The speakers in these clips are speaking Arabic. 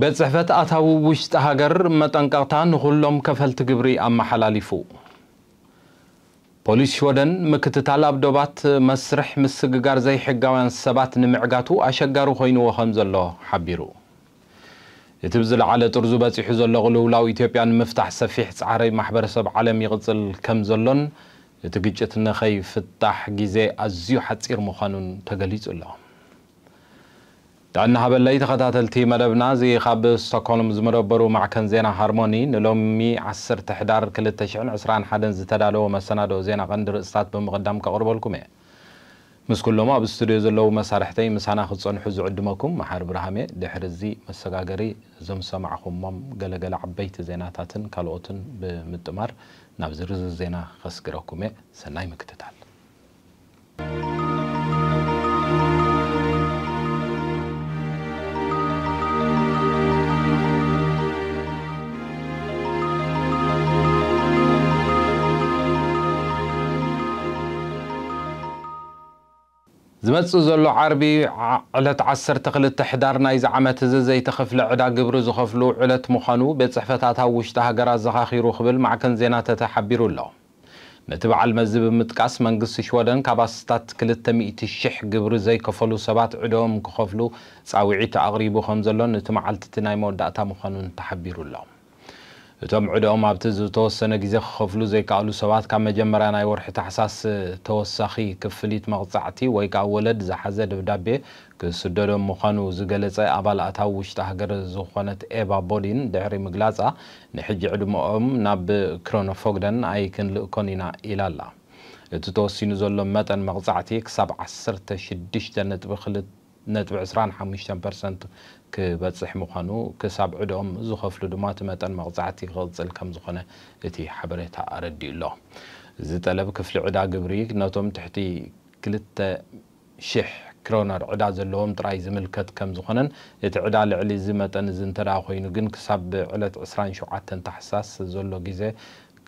بزحفت أتاو وشت هاجر متنقطان خلهم كفلت جبري أم حلاليفو بوليس شودن مكتتال أبدوبات مسرح مسجار زي حجوان سبات نمعجاتو أشجارو خينو وخمز الله حبيرو يتبزل على ترزو باتي حزو الله غلولاو إثيوبيان مفتاح سفيح تعاري محبر سب عالم يغزل كمزلون يتججتنا خي فتاح جزي أزيو حتصير مخانون تقليز الله ጥዕና ሃበለይ ተኸታተልቲ መደብና እዚ ካብ ስቶክሆልም ዝመደበሩ ማዕከን ዜና ሃርሞኒ ንሎሚ 10 ሕዳር 2021 ዝተዳለወ መሰናዶ ዜና ቀንዲ ርእስታት ብምቕዳም ከቕርበልኩም እየ ምስ ኩሎም ኣብ ስቱድዮ ዘለዉ መሳርሕተይ ምሳና ክትፀንሑ ዝዕድመኩም መሓር ብርሃም እየ ድሕሪ እዚ መሰጋገሪ እዞም ሰማዕኹሞም ገለገለ ዓበይቲ ዜናታትን ካልኦትን ብምጥማር ናብ ዝርዝር ዜና ከስግረኩም እየ ሰናይ ምክትታል زمتسو زلو عربي علت عصر تقلت تحدارنا إذا عمت زي تخفل عدا قبر زخفلو علت مخانو بيت صحفتها تاوشتها قرا زخاخيرو خبل معكن زينا تتحبيرو الله نتبع المزيب متقاس من قص شودن كباستات كلت مئة الشح قبر زي كفلو سبات عدوم كخفلو ساوي عيت أغريبو نتمع التتناي داتا مخانو تحبيرو الله እቶም ዕድኦም ኣብቲ ዝተወሰነ ግዜ ክኸፍሉ ዘይከኣሉ ሰባት ካብ መጀመርያ ናይ ወርሒ ታሕሳስ ተወሳኺ ክፍሊት መቕፃዕቲ ወይ ከዓ ወለድ ዝሓዘ ደብዳቤ ክስደዶ ምዃኑ ዝገለጸ ኣባል ኣታዊ ውሽጢ ሃገር ዝኾነት ኤባ ቦዲን ድሕሪ ምግላጻ ንሕጂ ዕድሞኦም ናብ ክሮኖፎግደን ኣይክንልእኮን ኢና ኢላ ኣላ እቲ ተወሲኑ ዘሎ መጠን መቕፃዕቲ ክሳብ 16 ነጥቢ 2 ነጥቢ 25 ክበፅሕ ምዃኑ ክሳብ ዕድኦም ዝኸፍሉ ድማ እቲ መጠን መቕፃዕቲ ክቕፅል ከም ዝኾነ እቲ ሓበሬታ ኣረዲኡ ኣሎ እዚ ጠለብ ክፍሊ ዕዳ ግብሪ ነቶም ትሕቲ 2 ሽሕ ክሮነር ዕዳ ዘለዎም ጥራይ ዝምልከት ከም ዝኾነን እቲ ዕዳ ልዕሊ እዚ መጠን እዚ እንተ ኮይኑ ግን ክሳብ ዕለት 27 ታሕሳስ ዘሎ ግዜ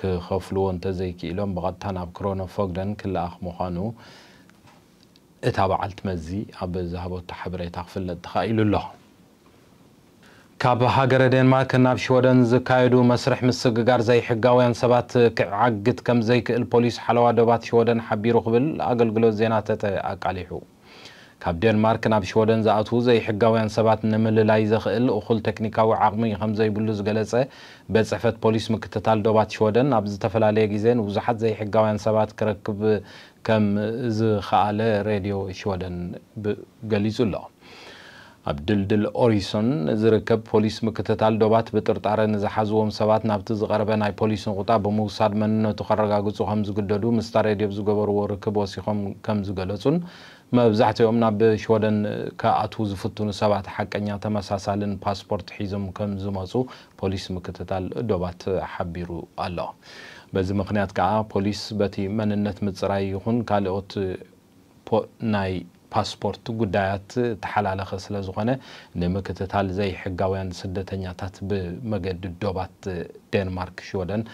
ክኸፍልዎ እንተዘይክኢሎም ብቐጥታ ናብ ክሮነ ፎግደን ክለኣኽ ምዃኑ እታ በዓልቲ መዚ ኣብ ዝሃበቶ ሓበሬታ ክፍለጥ ተኻኢሉ ኣሎ ካብ ሃገረ ዴንማርክ ናብ ሽወደን ዝካየዱ መስርሕ ምስግጋር ዘይሕጋውያን ሰባት ክዓግት ከም ዘይክእል ፖሊስ ሓለዋ ደባት ሽወደን ሓቢሩ ክብል ኣገልግሎት ዜና ተተ ኣቃሊሑ ካብ ዴንማርክ ናብ ሽወደን ዝኣትዉ ዘይሕጋውያን ሰባት ንምልላይ ዘኽእል እኹል ቴክኒካዊ ዓቕሚ ከም ዘይብሉ ዝገለጸ በፅሕፈት ፖሊስ ምክትታል ዶባት ሽወደን ኣብ ዝተፈላለየ ግዜ ንብዙሓት ዘይሕጋውያን ሰባት ክረክብ ከም ዝኸኣለ ሬድዮ ሽወደን ገሊጹ ኣሎ ኣብ ድልድል ኦሪሶን ዝርከብ ፖሊስ ምክትታል ዶባት ብጥርጣረ ንዝሓዝዎም ሰባት ናብቲ ዝቐረበ ናይ ፖሊስ ንቑጣ ብምውሳድ መንነቱ ከረጋግፁ ከም ዝግደዱ ምስታ ሬድዮ ዝገበርዎ ርክብ ወሲኾም ከም ዝገለፁን መብዛሕትኦም ናብ ሽወደን ከኣት ዝፍትኑ ሰባት ሓቀኛ ተመሳሳልን ፓስፖርት ሒዞም ከም ዝመፁ ፖሊስ ምክትታል ዶባት ሓቢሩ ኣሎ በዚ ምክንያት ከዓ ፖሊስ በቲ መንነት ምፅራይ ይኹን ካልኦት ናይ ፓስፖርት ጉዳያት ተሓላለኸ ስለ ዝኾነ ንምክትታል ዘይ ሕጋውያን ስደተኛታት ብመገዲ ዶባት ዴንማርክ ሽወደን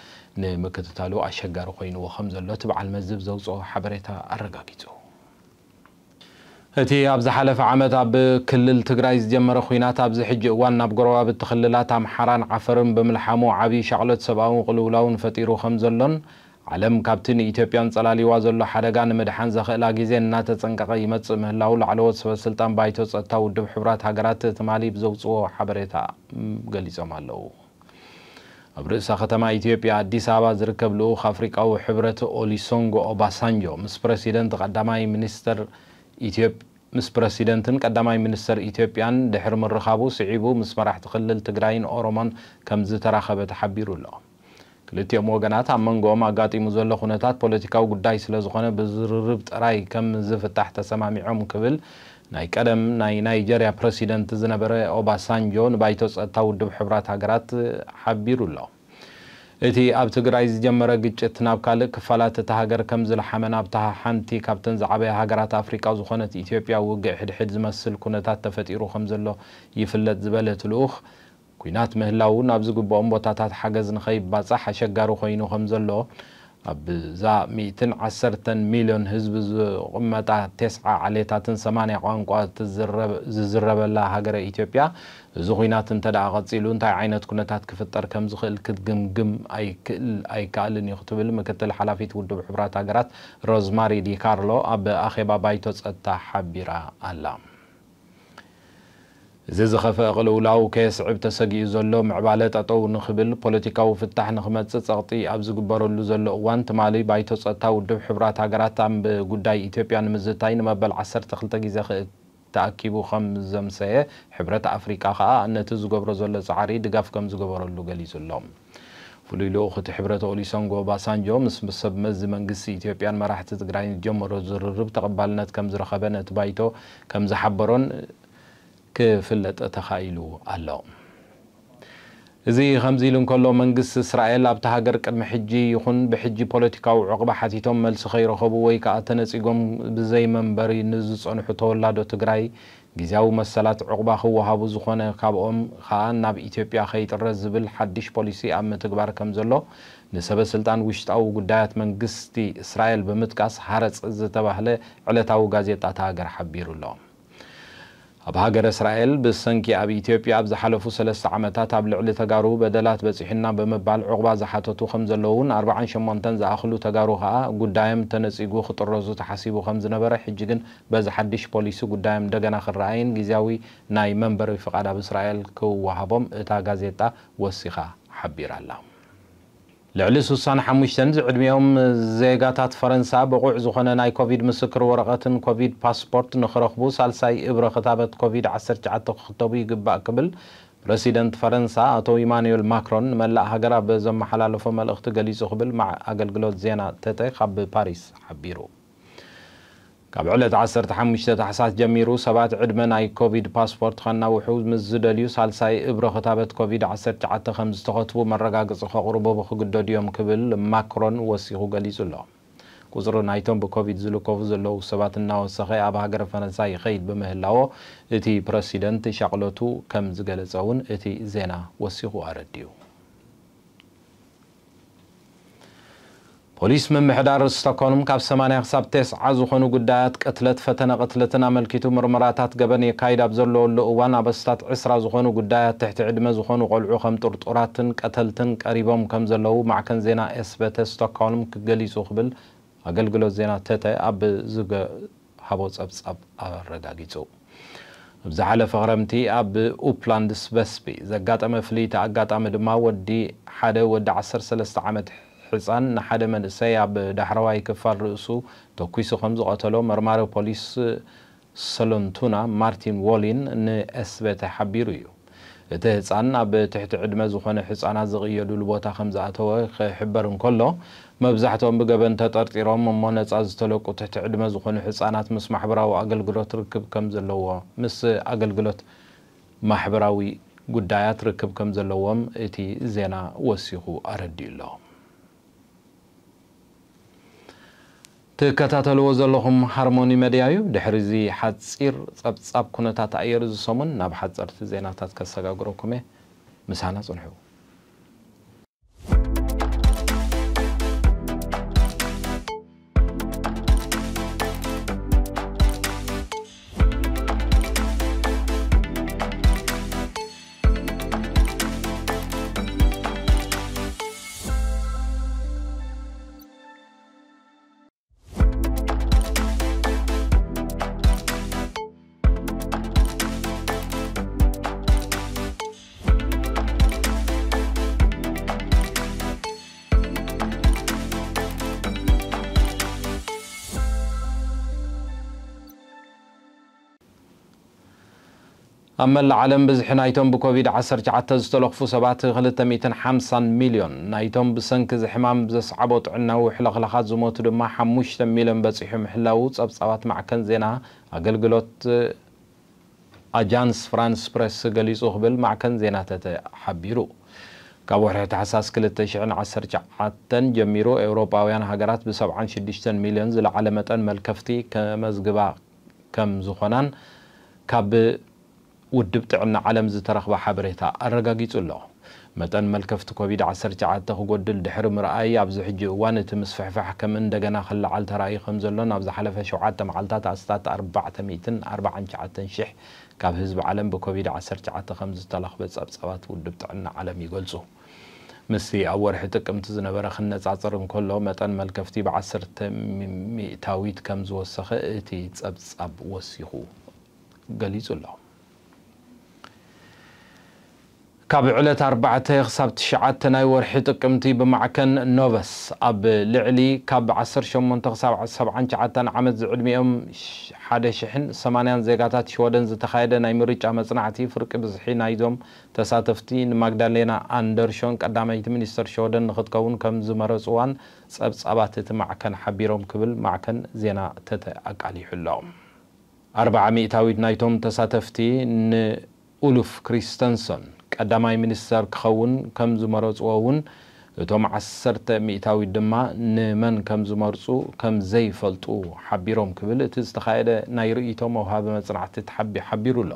ንምክትታሉ ኣሸጋሪ ኮይኑዎ ከም ዘሎ እቲ በዓል መዝብ ዘውፅኦ ሓበሬታ ኣረጋጊፁ እቲ ኣብ ዝሓለፈ ዓመት ኣብ ክልል ትግራይ ዝጀመረ ኩናት ኣብዚ ሕጂ እዋን ናብ ጎረባብት ትኽልላት ኣምሓራን ዓፈርን ብምልሓሙ ዓብዪ ሸቕለት ሰብኣውን ቅልውላውን ፈጢሩ ከም ዘሎን ዓለም ካብቲ ንኢትዮጵያን ፀላሊዋ ዘሎ ሓደጋ ንምድሓን ዘኽእላ ግዜ እናተፀንቀቐ ይመፅእ ምህላው ላዕለወት ሰበስልጣን ባይቶ ፀጥታ ውድብ ሕቡራት ሃገራት ትማሊ ብዘውፅዎ ሓበሬታ ገሊፆም ኣለዉ ኣብ ርእሳ ከተማ ኢትዮጵያ ኣዲስ ኣበባ ዝርከብ ልኡኽ ኣፍሪቃዊ ሕብረት ኦሊሶንጎ ኦባሳንጆ ምስ ፕረሲደንት ቀዳማይ ሚኒስተር ምስ ፕረሲደንትን ቀዳማይ ሚኒስተር ኢትዮጵያን ድሕሪ ምርኻቡ ስዒቡ ምስ መራሕቲ ክልል ትግራይን ኦሮሞን ከም ዝተራኸበ ተሓቢሩ ኣሎ ክልቲኦም ወገናት ኣብ መንጎኦም ኣጋጢሙ ዘሎ ኩነታት ፖለቲካዊ ጉዳይ ስለ ዝኾነ ብዝርርብ ጥራይ ከም ዝፍታሕ ተሰማሚዖም ክብል ናይ ቀደም ናይ ናይጀርያ ፕረሲደንት ዝነበረ ኦባሳንጆ ንባይቶ ፀጥታ ውድብ ሕብራት ሃገራት ሓቢሩ ኣሎ እቲ ኣብ ትግራይ ዝጀመረ ግጭት ናብ ካልእ ክፋላት እቲ ሃገር ከም ዝለሓመ ናብታ ሓንቲ ካብተን ዝዓበየ ሃገራት ኣፍሪቃ ዝኾነት ኢትዮጵያ ውግዕ ሕድሕድ ዝመስል ኩነታት ተፈጢሩ ከም ዘሎ ይፍለጥ ዝበለት ልኡኽ ኩናት ምህላው እውን ኣብ ዝግብኦም ቦታታት ሓገዝ ንኸይባፃሕ ኣሸጋሪ ኮይኑ ከም ዘሎ بزا ميتن عسرتن مليون هزب غمتا تسعة عليتاتن سماني قوانقوا تزرب الله هاقر ايتيوبيا زوغيناتن تدا غزيلون تا عينات كنتات كفتر كم زخيل كد قم قم اي كل اي كال يخطب المكتل حلافي تودو بحبرات هاقرات روزماري دي كارلو اب اخي بابايتو تسعة حبيرا اللام እዚ ዝኸፍአ ቅልውላው ከየስዕብ ተሰጊኡ ዘሎ ምዕባለ ጠጠው ንኽብል ፖለቲካዊ ፍታሕ ንኽመፅእ ፀቕጢ ኣብ ዝግበረሉ ዘሎ እዋን ትማሊ ባይቶ ፀጥታ ውድብ ሕቡራት ሃገራት ኣብ ጉዳይ ኢትዮጵያ ንምዝታይ ንመበል 12 ግዜ ተኣኪቡ ከም ዘምሰየ ሕብረት ኣፍሪቃ ከዓ ነቲ ዝገብሮ ዘሎ ፃዕሪ ድጋፍ ከም ዝገበረሉ ገሊጹ ኣሎም ፍሉይ ልኡኽ እቲ ሕብረት ኦሉሰንጎ ባሳንጆ ምስ ሰብ መዚ መንግስቲ ኢትዮጵያን መራሕቲ ትግራይን ዝጀመሮ ዝርርብ ተቐባልነት ከም ዝረኸበ ነቲ ባይቶ ከም ዝሓበሮን ክፍለጥ ተኻኢሉ ኣሎ እዚ ከምዚ ኢሉ እንከሎ መንግስቲ እስራኤል ኣብቲ ሃገር ቅድሚ ሕጂ ይኹን ብሕጂ ፖለቲካዊ ዕቑባ ሓቲቶም መልሲ ከይረኸቡ ወይ ከዓ ተነፂጎም ብዘይ መንበሪ ንዝፀንሑ ተወላዶ ትግራይ ግዜያዊ መሰላት ዕቑባ ክወሃቡ ዝኾነ ካብኦም ከዓ ናብ ኢትዮጵያ ከይጥረስ ዝብል ሓድሽ ፖሊሲ ኣብ ምትግባር ከም ዘሎ ንሰበ ስልጣን ውሽጣዊ ጉዳያት መንግስቲ እስራኤል ብምጥቃስ ሓረፅ ዝተባህለ ዕለታዊ ጋዜጣ ተሃገር ሓቢሩ ኣሎ ኣብ ሃገረ እስራኤል ብሰንኪ ኣብ ኢትዮጵያ ኣብ ዝሓለፉ ሰለስተ ዓመታት ኣብ ልዕሊ ተጋሩ በደላት በፂሕና ብምባል ዕቑባ ዝሓተቱ ከም ዘለዉ እውን 48 ዝኣኽሉ ተጋሩ ከዓ ጉዳዮም ተነፂጉ ክጥረዙ ተሓሲቡ ከም ዝነበረ ሕጂ ግን በዚ ሓድሽ ፖሊሲ ጉዳዮም እንደገና ክረኣይን ግዜያዊ ናይ መንበሪ ፍቓድ ኣብ እስራኤል ክወሃቦም እታ ጋዜጣ ወሲኻ ሓቢራ ኣላ ልዕሊ 65 ዝዕድሚኦም ዜጋታት ፈረንሳ ብቑዕ ዝኾነ ናይ ኮቪድ ምስክር ወረቐትን ኮቪድ ፓስፖርት ንኽረኽቡ ሳልሳይ እብረ ክታበት ኮቪድ-19 ክኽተቡ ይግባእ ክብል ፕረሲደንት ፈረንሳ ኣቶ ኢማኑኤል ማክሮን ንመላእ ሃገራ ብዘመሓላለፎ መልእኽቲ ገሊጹ ክብል ኣገልግሎት ዜና ተተ ካብ ፓሪስ ሓቢሩ ካብ ዕለት 1ሓሙሽተ ታሕሳስ ጀሚሩ ሰባት ዕድመ ናይ ኮቪድ ፓስፖርት ከናውሑ ምስ ዝደልዩ ሳልሳይ እብሮ ክታበት ኮቪድ-19 ከም ዝተኸትቡ መረጋገፂ ከቕርቡ ብክግደዱ እዮም ክብል ማክሮን ወሲኹ ገሊጹ ኣሎ ቁፅሪ ናይቶም ብኮቪድ ዝልከፉ ዘለዉ ሰባት እናወሰኸ ኣብ ሃገረ ፈረንሳይ ይኸይድ ብምህላዎ እቲ ፕረሲደንት ሻቅለቱ ከም ዝገለፀ እውን እቲ ዜና ወሲኹ ኣረድዩ ፖሊስ ምምሕዳር ዝተኮኑም ካብ 80 ክሳብ 90 ዝኾኑ ጉዳያት ቅትለት ፈተነ ቅትለትን ኣመልኪቱ ምርመራታት ገበን የካይድ ኣብ ዘለወሉ እዋን ኣበስታት 20 ዝኾኑ ጉዳያት ትሕቲ ዕድመ ዝኾኑ ቆልዑ ከም ጥርጡራትን ቀተልትን ቀሪቦም ከም ዘለዉ ማዕከን ዜና ኤስቤተ ዝተኮኑም ክገሊጹ ክብል ኣገልግሎት ዜና ተተ ኣብ ዝሃቦ ጸብጻብ ኣረጋጊጹ ኣብ ዝሓለፈ ክረምቲ ኣብ ኡፕላንድስ በስቢ ዘጋጠመ ፍልይቲ ኣጋጣሚ ድማ ወዲ ሓደ ወዲ 13 ዓመት ሕፃን ንሓደ መንእሰይ ኣብ ዳሕረዋይ ክፋል ርእሱ ተኩሱ ከም ዝቐተሎ መርማሪ ፖሊስ ሰሎንቱና ማርቲን ዎሊን ንኤስቤተ ሓቢሩ እዩ እቲ ህፃን ኣብ ትሕቲ ዕድመ ዝኾነ ህፃናት ዝቕየሉሉ ቦታ ከም ዝኣተወ ክሕበር እንከሎ መብዛሕትኦም ብገበን ተጠርጢሮም እሞ ነፃ ዝተለቁ ትሕቲ ዕድመ ዝኾኑ ህፃናት ምስ ማሕበራዊ ኣገልግሎት ርክብ ከም ዘለዎ ምስ ኣገልግሎት ማሕበራዊ ጉዳያት ርክብ ከም ዘለዎም እቲ ዜና ወሲኹ ኣረዲኡ ኣሎ ትከታተልዎ ዘለኹም ሃርሞኒ መድያ እዩ ድሕሪዚ ሓፂር ፀብጻብ ኩነታት ኣየር ዝሰሙን ናብ ሓፀርቲ ዜናታት ከሰጋግረኩም እየ ምሳና ፅንሑ أما العالم بزحنا يتم بكوفيد عصر جعت زتلق فسبات غلطة ميتن حمسان مليون نايتم بسنك زحمام بزصعب وطعنا وحلق لخات زموت دم حموش تميلن بزحم حلاوت أب صوات معكن زينا أقل قلوت آه، أجانس فرانس بريس قليس أخبل معكن زينا تتحبيرو كابو حريت حساس كل التشعن عصر جعت جميرو أوروبا ويان هاقرات بسبعان شدشتن مليون زل عالمتن ملكفتي كمزقبا كمزخنان كاب ውድብ ጥዕና ዓለም ዝተረኽቦ ሓበሬታ ኣረጋጊጹ ኣሎ መጠን መልከፍቲ ኮቪድ-19 ክጎድል ድሕሪ ምርኣይ ኣብዚ ሕጂ እዋን እቲ ምስፍሕፋሕ ከም እንደገና ክለዓል ተራእዩ ከም ዘሎ ናብ ዝሓለፈ 7 መዓልታት ኣስታት 449,000 ካብ ህዝቢ ዓለም ብኮቪድ-19 ከም ዝተለኽበ ጸብጸባት ውድብ ጥዕና ዓለም ይገልጹ ምስቲ ኣብ ወርሒ ጥቅምቲ ዝነበረ ክነጻጽር እንከሎ መጠን መልከፍቲ ብዓሰርተ ሚእታዊት ከም ዝወሰኸ እቲ ጸብጻብ ወሲኹ ገሊጹ ኣሎ ካብ ዕለት 4 ክሳብ 9 ናይ ወርሒ ጥቅምቲ ብማዕከን ኖቨስ ኣብ ልዕሊ ካብ 18 ክሳብ 79 ዓመት ዝዕድሚኦም 1,080 ዜጋታት ሽወደን ዝተኻየደ ናይ ምርጫ መፅናዕቲ ፍርቂ ብዝሒ ናይዞም ተሳተፍቲ ንማግዳሌና ኣንደርሾን ቀዳመይቲ ሚኒስተር ሽወደን ንክትከውን ከም ዝመረፅዋን ፀብፃባት እቲ ማዕከን ሓቢሮም ክብል ማዕከን ዜና ተተ ኣቃሊሑሎም 400 ሚእታዊት ናይቶም ተሳተፍቲ ንኡሉፍ ክሪስተንሰን قدماي مينستر كخون كم زمرصوون እቶም ዓሰርተ ሚእታዊ ድማ ንመን ከም ዝመርፁ ከም ዘይፈልጡ ሓቢሮም ክብል እቲ ዝተኻየደ ናይ ርእይቶም መውሃበ መፅናዕቲ ተሓቢ ሓቢሩ ኣሎ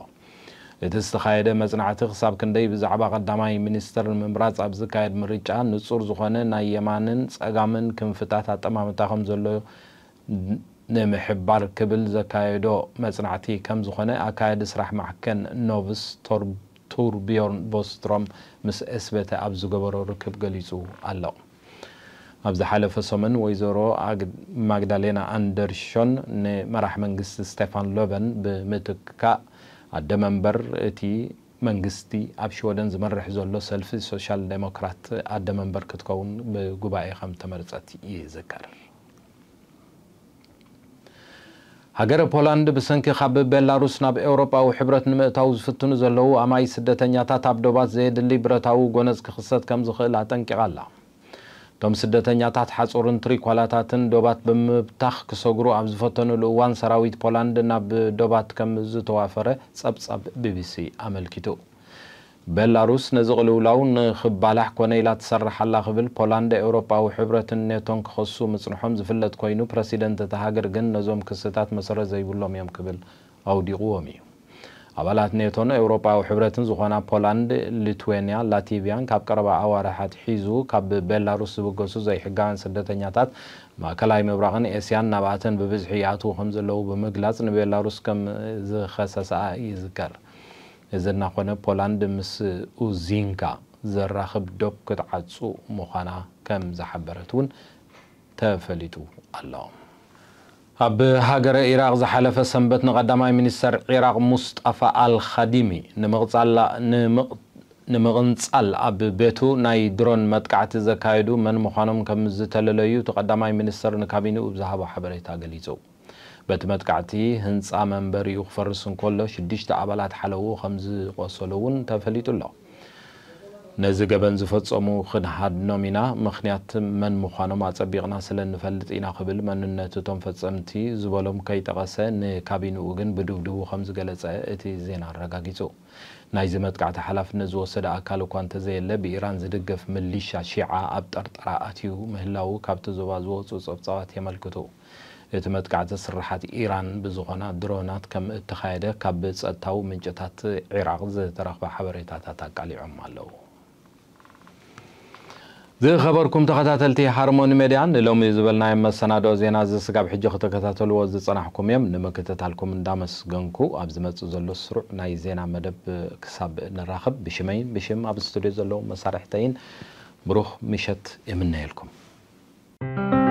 እቲ ዝተኻየደ መፅናዕቲ ክሳብ ክንደይ ብዛዕባ ቀዳማይ ሚኒስተር ንምምራፅ ኣብ ዝካየድ ምርጫ ንፁር ዝኾነ ናይ የማንን ፀጋምን ክንፍታት ኣጠማምታ ከም ዘሎ ንምሕባር ክብል ዘካየዶ መፅናዕቲ ከም ዝኾነ ኣካየዲ ስራሕ ማዕከን ኖቭስ ቶርብ ቱር ቢዮርን ቦስትሮም ምስ ስቤተ ኣብ ዝገበሮ ርክብ ገሊጹ ኣሎ ኣብ ዝሓለፈ ሰሙን ወይዘሮ ማግዳሌና ኣንደርሾን ንመራሕ መንግስቲ ስቴፋን ሎቨን ብምትካእ መንበር እቲ መንግስቲ ኣብ ሽወደን ዝመርሕ ዘሎ ሰልፊ ሶሻል ዴሞክራት መንበር ክትከውን ብጉባኤ ከም ተመርፀት ይዝከር ሃገረ ፖላንድ ብሰንኪ ካብ ቤላሩስ ናብ ኤውሮጳዊ ሕብረት ንምእታው ዝፍትኑ ዘለዉ ኣማይ ስደተኛታት ኣብ ዶባት ዘየድሊ ብረታዊ ጎነፅ ክኽሰት ከም ዝኽእል ኣጠንቂቓ ኣላ እቶም ስደተኛታት ሓፁርን ትሪኳላታትን ዶባት ብምብታኽ ክሰጉሩ ኣብ ዝፈተኑሉ እዋን ሰራዊት ፖላንድ ናብ ዶባት ከም ዝተዋፈረ ጸብጻብ ቢቢሲ ኣመልኪቱ ቤላሩስ ነዚ ቅልውላው ንኽባላሕ ኮነ ኢላ ትሰርሕ ኣላ ክብል ፖላንድ ኤውሮጳዊ ሕብረትን ኔቶን ክኸሱ ምፅንሖም ዝፍለጥ ኮይኑ ፕረሲደንት እቲ ሃገር ግን ነዞም ክስታት መሰረት ዘይብሎም እዮም ክብል ኣውዲቑዎም እዩ ኣባላት ኔቶን ኤውሮጳዊ ሕብረትን ዝኾና ፖላንድ ሊትዌንያ ላቲቪያን ካብ ቀረባ ኣዋርሓት ሒዙ ካብ ቤላሩስ ዝብገሱ ዘይሕጋውን ስደተኛታት ማእከላይ ምብራቕን ኤስያን ናብኣተን ብብዝሒ ይኣትዉ ከም ዘለዉ ብምግላፅ ንቤላሩስ ከም ዝኸሰሰኣ ይዝከር እዚ እናኾነ ፖላንድ ምስ ኡዚንካ ዘራኽብ ዶብ ክትዓፁ ምዃና ከም ዝሓበረት እውን ተፈሊጡ ኣሎ ኣብ ሃገረ ኢራቅ ዝሓለፈ ሰንበት ንቀዳማይ ሚኒስተር ኢራቅ ሙስጣፋ አልካዲሚ ንምቕንፃል ኣብ ቤቱ ናይ ድሮን መጥቃዕቲ ዘካየዱ መን ምዃኖም ከም ዝተለለዩ እቲ ቀዳማይ ሚኒስተር ንካቢንኡ ብዛሃቦ ሓበሬታ ገሊጹ በቲ መጥቃዕቲ ህንፃ መንበሪኡ ክፈርስ እንከሎ ሽዱሽተ ኣባላት ሓለዉ ከም ዝቆሰሉ እውን ተፈሊጡ ኣሎ ነዚ ገበን ዝፈፀሙ ክንሃድኖም ኢና ምክንያት መን ምዃኖም ኣፀቢቕና ስለ ንፈልጥ ኢና ክብል መንነት እቶም ፈፀምቲ ዝበሎም ከይጠቐሰ ንካቢንኡ ግን ብድብድቡ ከም ዝገለፀ እቲ ዜና ኣረጋጊፁ ናይዚ መጥቃዕቲ ሓላፍነት ዝወሰደ ኣካል እኳ እንተዘየለ ብኢራን ዝድገፍ ምሊሻ ሺዓ ኣብ ጠርጠራ ኣትዩ ምህላው ካብቲ ዞባ ዝወፁ ፀብፃባት የመልክቱ እቲ መጥቃዕቲ ስራሓት ኢራን ብዝኾና ድሮናት ከም እተኻየደ ካብ ፀጥታዊ ምንጭታት ዒራቅ ዝተረኽበ ሓበሬታታት ኣቃሊዖም ኣለው ዝኸበርኩም ተኸታተልቲ ሃርሞኒ ሜድያ ንሎሚ ዝበልናዮ መሰናዶ ዜና እዚ ስጋብ ሕጂ ክተከታተልዎ ዝፀናሕኩም እዮም ንምክትታልኩም እንዳመስገንኩ ኣብ ዝመፅእ ዘሎ ስሩዕ ናይ ዜና መደብ ክሳብ ንራኽብ ብሽመይን ብሽም ኣብ ስቱድዮ ዘለዉ መሳርሕተይን ብሩኽ ምሸት የምነየልኩም Thank you.